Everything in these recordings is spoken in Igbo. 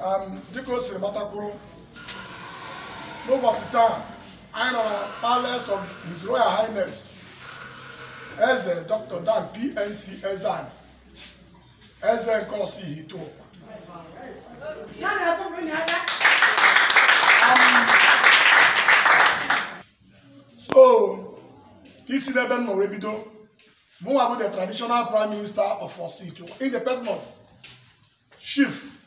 Um, dịka o siri matakwuru n'ụbọchị taa anyị nọ na palace of his royal highness eze dr dan pnc ezan eze nke ọsọ ihe ito ụwa so isi n'ebe m nọ wee bido Muhammad, the traditional prime minister of Osito, in the person of Chief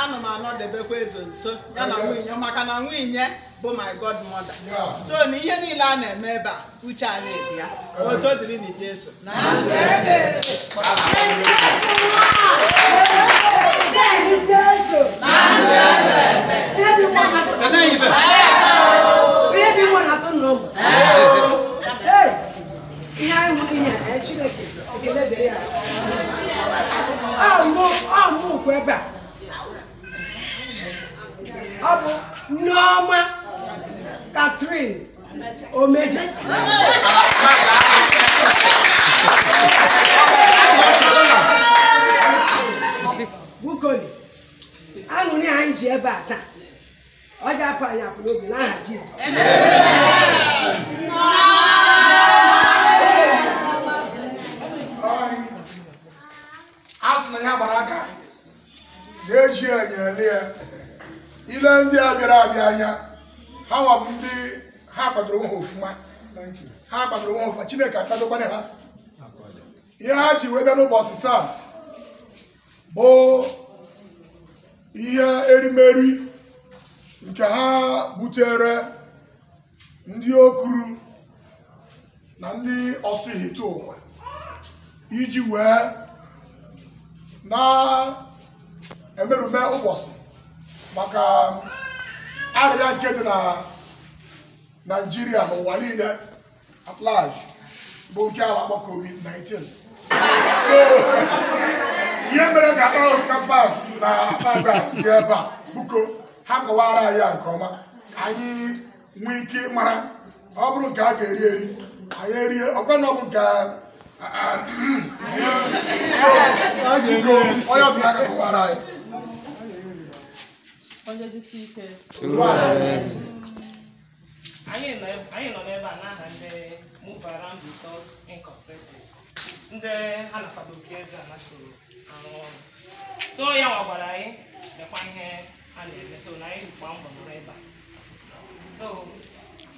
anụ m anọdebekwa eze nso ya na nwunye maka na nwunye bụ my godmother so na ihe niile a na-eme ebe a uche anyị dị ya otu dịrị na Jesu ọ mụ kwe ebe a ọ Catherine Omeje bukoni aṅụrị anyị ji ebe a taa ọ ga-apụ anyị apụ n'obi n'aha Jizọs a sị na ya gbara aka na-eji enye ele ile ndị a bịara abịa anya ha nwabụ ndị ha kwadoro nwe ha ofuma ha kwadoro nwe ofuma chineke akwadokwana ha ihe ha ji wee bịa n'ụbọchị taa bụ ihe erimeri nke ha butere ndị okuru na ndị ọsụ ihite iji wee na-emerume ụbọchị maka arịrịa nke dị na naijiria n'ụwa niile at large bụ nke ala kpọ covid-19 so ihe mere ka ọs kampas na pabras dị ebe a buko ha kọwara anyị nke ọma anyị nwee ike mara ọ bụrụ nke a ga-eri eri anyị erie ọkwana ọbụ nke onye ọdịnaka kọwara anyị onye jisi ike anyị nọ n'ebe a n'aha ndị Move-Around With ndị ha nafado Okezie a soro arụ ọrụ so ya nwagwara anyị mekwa ihe a na-eme so na anyị gbaa mbọ nọrọ ebe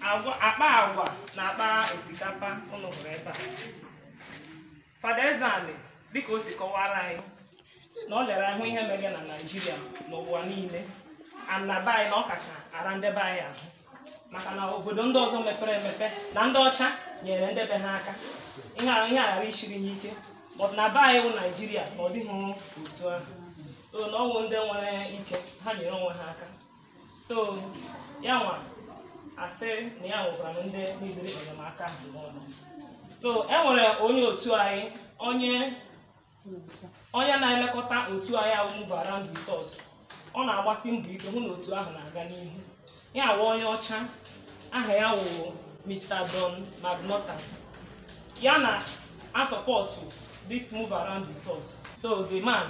a akpa agwa na akpa osikapa ụlọ hụrụ ebe a Fada Ezeani dịka o si kọwara anyị na ọ lere ahụ ihe mere na Naịjirịa n'ụwa niile ana be anyị na ọ kacha ara ndị be anyị ahụ maka na obodo ndị ọzọ mepere emepe na ndị ọcha nyere ndị be ha aka ihe aghara ichiri ya ike na be anyị bụ naijiria na ọ dịghị otu ahụ na ọnwụ ndị nwere ike ha nyere onwe ha aka so ya nwa asị na ya nwekwara ndị niile enyemaka n'ụlọ so e nwere onye otu anyị onye onye na-elekọta otu anyị awụmụbara mbitọs ọ na-agbasi mbọ ike hụ na otu ahụ na-aga n'ihu ya wụ onye ọcha aha ya wụ Mr. Don McNaughton ya na asọpọtụ this move around with us so the man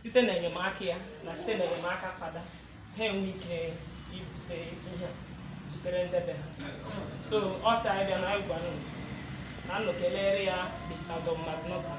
site na enyemaka ya na site na enyemaka fada ha enwe ike ibute ihe butere ndebe ha so ọ sị anyị bịa na anyị gwana na nnọkelere ya Mr. Don McNaughton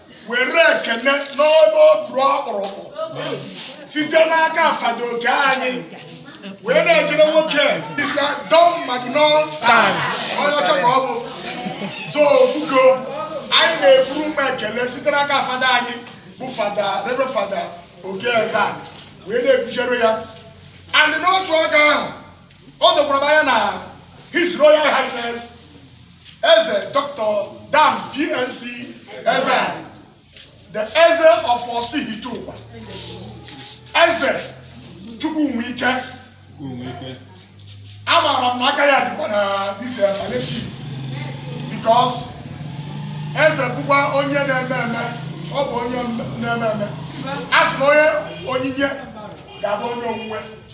were ekene n'ọba oburu ọkpụrụkpụ site n'aka afadoke anyị wee na-ejere nwoke mr don magnol time onye ọcha ka ọ bụ toobugo anyị na-eburu ụmụ ekele site n'aka fada anyị bụ fada rebe fada okezan wee na-ebujere ya and n'otu oge ahụ ọ dokwara anya na his royal highness eze dr dam pnc eze the eze of osihitukwa eze chukwu nwe amaara m na aka ya dịkwa na dis palliative because eze bụkwa onye na-eme eme ọ bụ onye na-eme eme a sị na onye onyinye ga-abụ onye onwunwe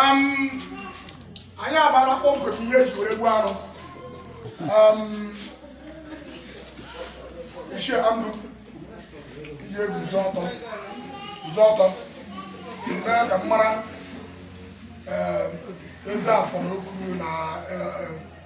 anyị agbara kpọmkwem ihe eji were gbuo anụ ichie amdụ ihe guzo ọtọ guzo ọtọ mee ka m mara ehm, nzafọnukwu na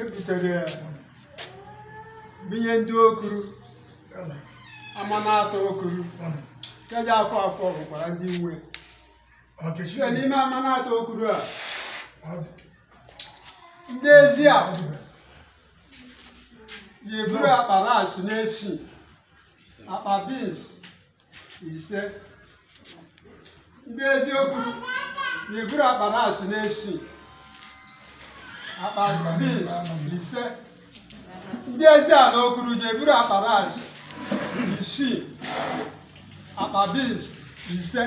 ebutere binye ndị okuru amanatọ okoro keja afọ afọ bụkwara ndị nwe e n'ime amanatọ okoro a ndị ezi afọ yi eburu akpa rice na-esi akpa beans ise ndị eziokwu yi eburu akpa rice na-esi akpa beans ise ndị ezi ala okuru ji eburu akpa rice machine àpà beans iṣẹ́.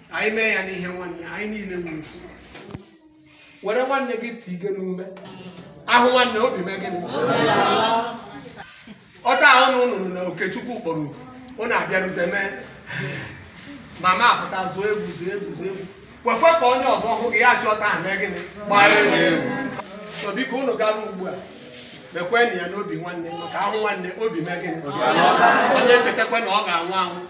anyị mee ya n'ihe nwanne anyị niile nwere ufu were nwanne gị tiige n'ume ahụ nwanne obi mee gị ọta ahụ na ụnụrụ na okechukwu kpọrọ ọ na-abịarute mee mama apụta zụọ egwu zụọ egwu zụọ egwu kwekwe ka onye ọzọ hụ gị ya ọta ha mee gịnị gbaa egwu so biko ụnụ gaa ugbu a mekwenụ ya n'obi nwanne maka ahụ nwanne obi mee gị onye chetakwa na ọ ga-anwụ anwụ